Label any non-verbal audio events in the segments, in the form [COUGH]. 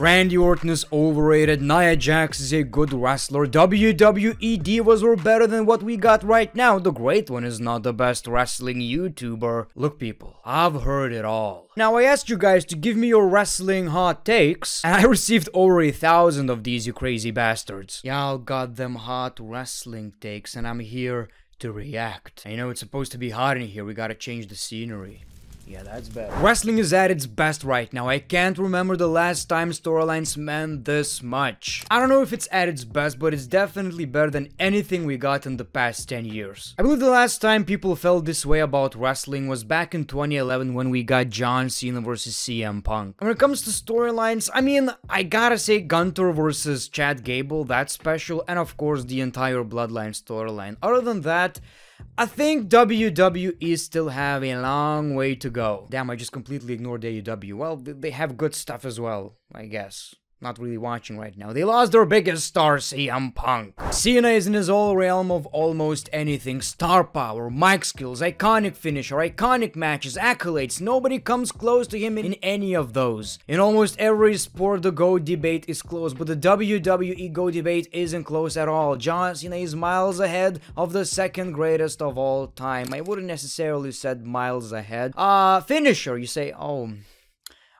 Randy Orton is overrated, Nia Jax is a good wrestler, WWE Divas were better than what we got right now, the Great One is not the best wrestling YouTuber. Look people, I've heard it all. Now I asked you guys to give me your wrestling hot takes, and I [LAUGHS] received over a thousand of these you crazy bastards. Y'all got them hot wrestling takes, and I'm here to react. I know it's supposed to be hot in here, we gotta change the scenery. Yeah, that's better. Wrestling is at its best right now. I can't remember the last time storylines meant this much. I don't know if it's at its best, but it's definitely better than anything we got in the past 10 years. I believe the last time people felt this way about wrestling was back in 2011 when we got John Cena versus CM Punk. And When it comes to storylines, I mean, I gotta say Gunther versus Chad Gable, that's special, and of course the entire Bloodline storyline. Other than that, I think WWE still have a long way to go. Damn, I just completely ignored AEW. Well, they have good stuff as well, I guess not really watching right now. They lost their biggest star, CM Punk. Cena is in his whole realm of almost anything. Star power, mic skills, iconic finisher, iconic matches, accolades. Nobody comes close to him in any of those. In almost every sport, the GOAT debate is close, but the WWE GOAT debate isn't close at all. John Cena is miles ahead of the second greatest of all time. I wouldn't necessarily said miles ahead. Uh, finisher, you say, oh...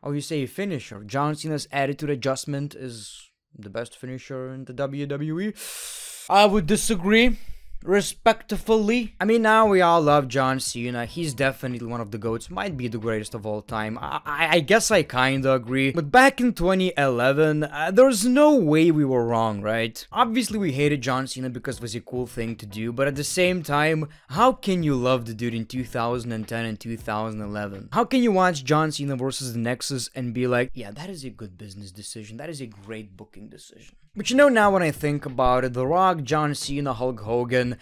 Oh, you say finisher. John Cena's attitude adjustment is the best finisher in the WWE. I would disagree respectfully. I mean, now we all love John Cena. He's definitely one of the GOATs, might be the greatest of all time. I, I, I guess I kinda agree. But back in 2011, uh, there's no way we were wrong, right? Obviously, we hated John Cena because it was a cool thing to do, but at the same time, how can you love the dude in 2010 and 2011? How can you watch John Cena versus the Nexus and be like, yeah, that is a good business decision. That is a great booking decision. But you know, now when I think about it, The Rock, John Cena, Hulk Hogan,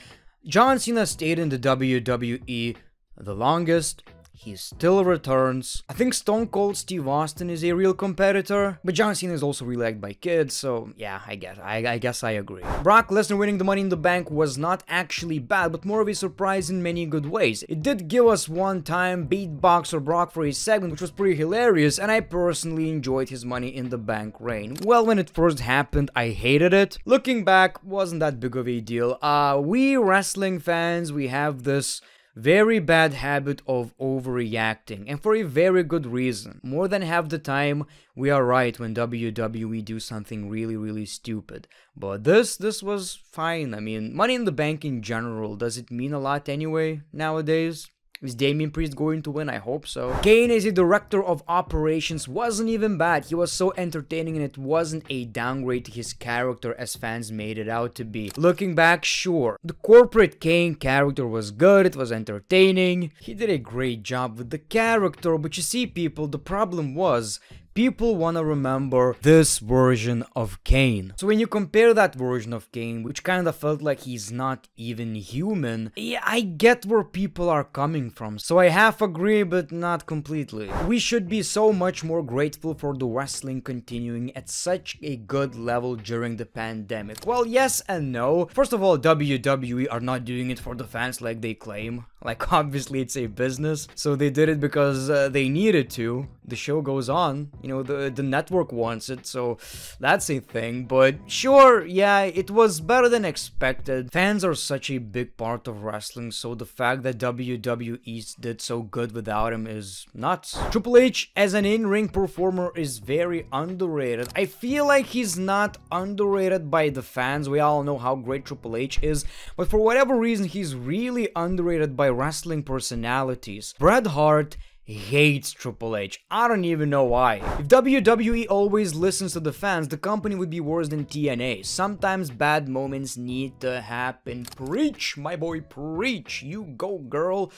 John Cena stayed in the WWE the longest, he still returns. I think Stone Cold Steve Austin is a real competitor, but John Cena is also really liked by kids, so yeah, I guess I, I guess I agree. Brock Lesnar winning the Money in the Bank was not actually bad, but more of a surprise in many good ways. It did give us one time beatboxer Brock for a segment, which was pretty hilarious, and I personally enjoyed his Money in the Bank reign. Well, when it first happened, I hated it. Looking back, wasn't that big of a deal. Uh, we wrestling fans, we have this very bad habit of overreacting, and for a very good reason. More than half the time, we are right when WWE do something really, really stupid. But this, this was fine. I mean, Money in the Bank in general, does it mean a lot anyway, nowadays? Is Damian Priest going to win? I hope so. Kane as a director of operations wasn't even bad. He was so entertaining and it wasn't a downgrade to his character as fans made it out to be. Looking back, sure. The corporate Kane character was good, it was entertaining. He did a great job with the character, but you see people, the problem was people want to remember this version of Kane. So when you compare that version of Kane, which kind of felt like he's not even human, I get where people are coming from. So I half agree, but not completely. We should be so much more grateful for the wrestling continuing at such a good level during the pandemic. Well, yes and no. First of all, WWE are not doing it for the fans like they claim. Like, [LAUGHS] obviously it's a business, so they did it because uh, they needed to. The show goes on, you know, the, the network wants it, so that's a thing. But sure, yeah, it was better than expected. Fans are such a big part of wrestling, so the fact that WWE did so good without him is nuts. Triple H as an in-ring performer is very underrated. I feel like he's not underrated by the fans. We all know how great Triple H is, but for whatever reason, he's really underrated by wrestling personalities. Bret Hart hates Triple H. I don't even know why. If WWE always listens to the fans, the company would be worse than TNA. Sometimes bad moments need to happen. Preach, my boy, preach. You go, girl.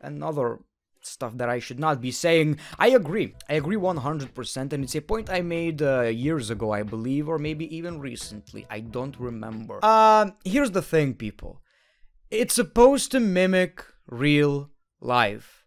Another stuff that I should not be saying. I agree. I agree 100% and it's a point I made uh, years ago, I believe, or maybe even recently. I don't remember. Uh, here's the thing, people. It's supposed to mimic real life.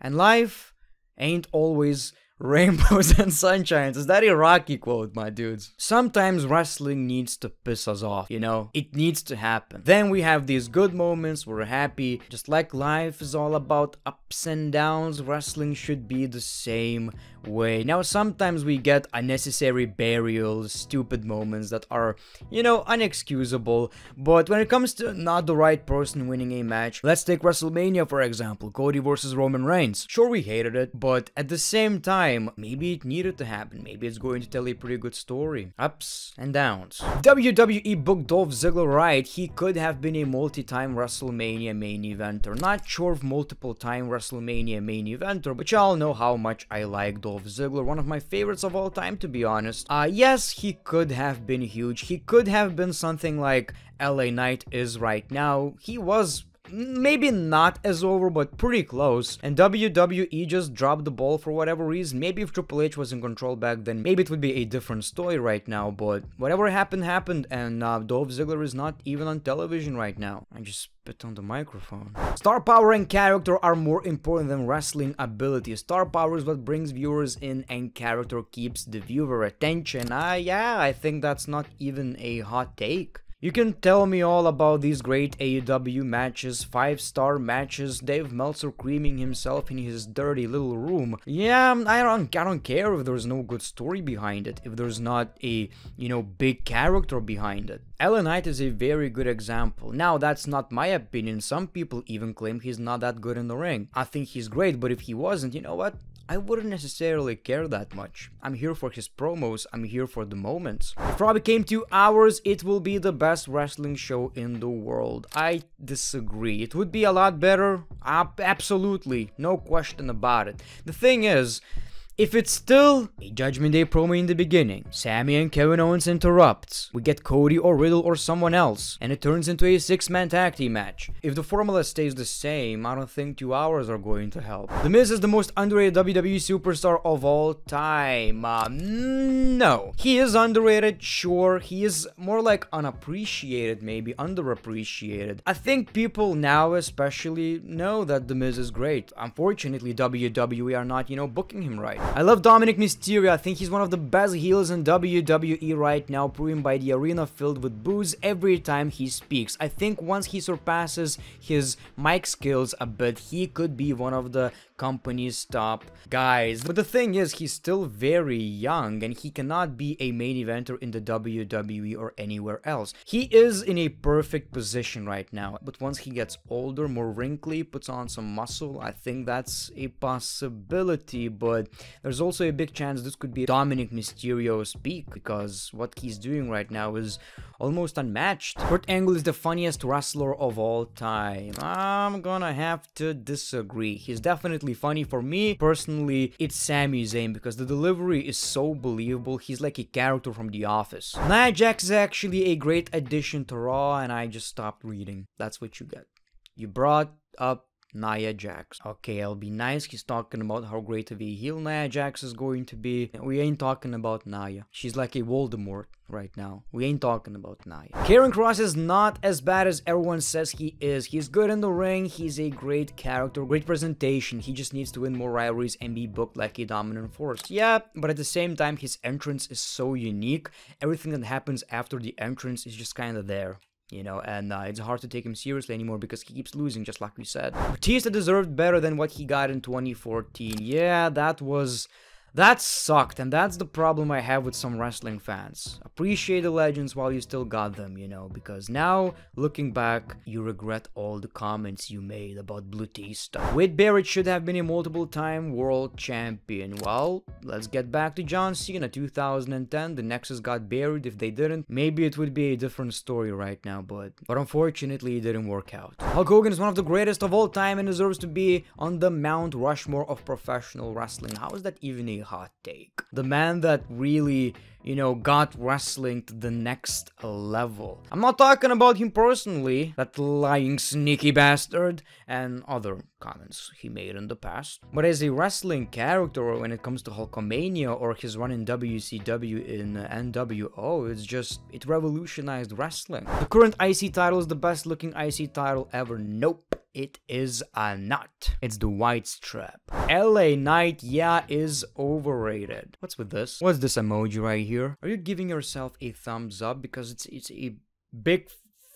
And life ain't always Rainbows and sunshines. Is that a Rocky quote, my dudes? Sometimes wrestling needs to piss us off, you know? It needs to happen. Then we have these good moments, we're happy. Just like life is all about ups and downs, wrestling should be the same way. Now, sometimes we get unnecessary burials, stupid moments that are, you know, unexcusable. But when it comes to not the right person winning a match, let's take WrestleMania for example, Cody versus Roman Reigns. Sure, we hated it, but at the same time, maybe it needed to happen. Maybe it's going to tell a pretty good story. Ups and downs. WWE booked Dolph Ziggler right. He could have been a multi-time WrestleMania main eventer. Not sure if multiple-time WrestleMania main eventer, but y'all know how much I like Dolph Ziggler, one of my favorites of all time to be honest. Uh, yes, he could have been huge. He could have been something like LA Knight is right now. He was maybe not as over, but pretty close. And WWE just dropped the ball for whatever reason. Maybe if Triple H was in control back then, maybe it would be a different story right now. But whatever happened, happened. And uh, Dolph Ziggler is not even on television right now. I just spit on the microphone. Star power and character are more important than wrestling ability. Star power is what brings viewers in and character keeps the viewer attention. Ah, uh, yeah, I think that's not even a hot take. You can tell me all about these great AEW matches, 5-star matches, Dave Meltzer creaming himself in his dirty little room. Yeah, I don't, I don't care if there's no good story behind it, if there's not a, you know, big character behind it. Knight is a very good example. Now, that's not my opinion. Some people even claim he's not that good in the ring. I think he's great, but if he wasn't, you know what? I wouldn't necessarily care that much. I'm here for his promos, I'm here for the moments. If Raw became two hours, it will be the best wrestling show in the world. I disagree. It would be a lot better, uh, absolutely, no question about it. The thing is, if it's still a Judgment Day promo in the beginning, Sami and Kevin Owens interrupts, we get Cody or Riddle or someone else, and it turns into a six-man tag team match. If the formula stays the same, I don't think two hours are going to help. The Miz is the most underrated WWE superstar of all time. Uh, no. He is underrated, sure. He is more like unappreciated, maybe underappreciated. I think people now especially know that The Miz is great. Unfortunately, WWE are not, you know, booking him right. I love Dominik Mysterio, I think he's one of the best heels in WWE right now, proven by the arena filled with boos every time he speaks. I think once he surpasses his mic skills a bit, he could be one of the company's top guys. But the thing is, he's still very young and he cannot be a main eventer in the WWE or anywhere else. He is in a perfect position right now, but once he gets older, more wrinkly, puts on some muscle, I think that's a possibility, but there's also a big chance this could be Dominik Mysterio's peak because what he's doing right now is almost unmatched. Kurt Angle is the funniest wrestler of all time. I'm gonna have to disagree. He's definitely funny. For me, personally, it's Sami Zayn because the delivery is so believable. He's like a character from The Office. Nia Jax is actually a great addition to Raw and I just stopped reading. That's what you get. You brought up Nia Jax. Okay, I'll be nice. He's talking about how great of a heel Nia Jax is going to be. We ain't talking about Nia. She's like a Voldemort right now. We ain't talking about Nia. Karrion Kross is not as bad as everyone says he is. He's good in the ring. He's a great character, great presentation. He just needs to win more rivalries and be booked like a dominant force. Yeah, but at the same time, his entrance is so unique. Everything that happens after the entrance is just kind of there you know, and uh, it's hard to take him seriously anymore because he keeps losing, just like we said. Batista deserved better than what he got in 2014. Yeah, that was that sucked, and that's the problem I have with some wrestling fans. Appreciate the legends while you still got them, you know, because now, looking back, you regret all the comments you made about Batista. Wade Barrett should have been a multiple-time world champion. Well, let's get back to John Cena 2010. The Nexus got buried. If they didn't, maybe it would be a different story right now, but, but unfortunately, it didn't work out. Hulk Hogan is one of the greatest of all time and deserves to be on the Mount Rushmore of professional wrestling. How is that even a hot take. The man that really, you know, got wrestling to the next level. I'm not talking about him personally, that lying sneaky bastard, and other comments he made in the past. But as a wrestling character, when it comes to Hulkamania or his run in WCW in NWO, it's just, it revolutionized wrestling. The current IC title is the best looking IC title ever. Nope. It is a nut. It's the white strap. LA Knight, yeah, is overrated. What's with this? What's this emoji right here? Are you giving yourself a thumbs up because it's it's a big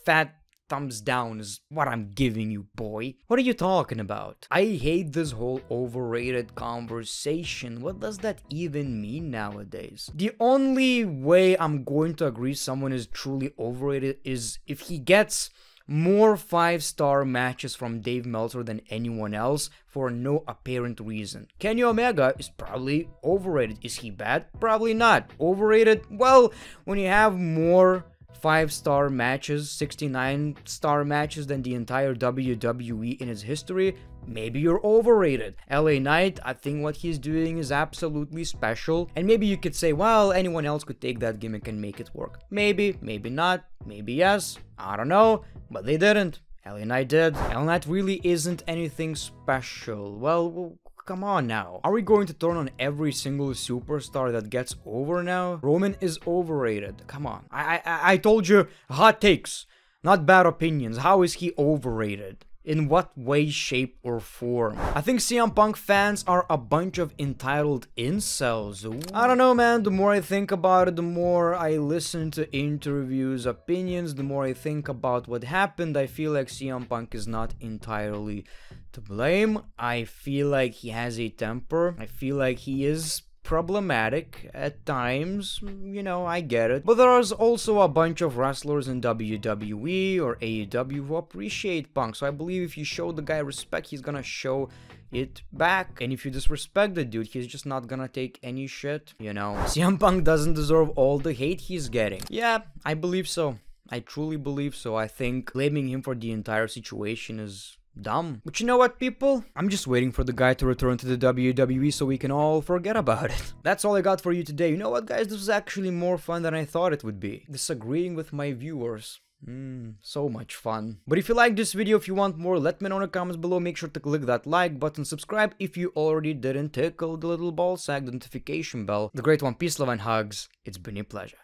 fat thumbs down is what I'm giving you, boy. What are you talking about? I hate this whole overrated conversation. What does that even mean nowadays? The only way I'm going to agree someone is truly overrated is if he gets more five star matches from Dave Meltzer than anyone else for no apparent reason. Kenny Omega is probably overrated. Is he bad? Probably not. Overrated? Well, when you have more 5 star matches, 69 star matches than the entire WWE in its history, maybe you're overrated. LA Knight, I think what he's doing is absolutely special. And maybe you could say, well, anyone else could take that gimmick and make it work. Maybe, maybe not, maybe yes, I don't know, but they didn't. LA Knight did. LA Knight really isn't anything special. Well, Come on now. Are we going to turn on every single superstar that gets over now? Roman is overrated. Come on. I, I, I told you hot takes, not bad opinions. How is he overrated? In what way, shape, or form? I think CM Punk fans are a bunch of entitled incels. Ooh. I don't know, man. The more I think about it, the more I listen to interviews, opinions, the more I think about what happened, I feel like CM Punk is not entirely to blame. I feel like he has a temper. I feel like he is problematic at times, you know, I get it. But there's also a bunch of wrestlers in WWE or AEW who appreciate Punk, so I believe if you show the guy respect, he's gonna show it back. And if you disrespect the dude, he's just not gonna take any shit, you know. [LAUGHS] CM Punk doesn't deserve all the hate he's getting. Yeah, I believe so. I truly believe so. I think blaming him for the entire situation is dumb. But you know what, people? I'm just waiting for the guy to return to the WWE so we can all forget about it. [LAUGHS] That's all I got for you today. You know what, guys? This was actually more fun than I thought it would be. Disagreeing with my viewers. Mmm, so much fun. But if you like this video, if you want more, let me know in the comments below. Make sure to click that like button, subscribe if you already didn't, tickle the little ball sack, the notification bell. The great one, peace, love, and hugs. It's been a pleasure.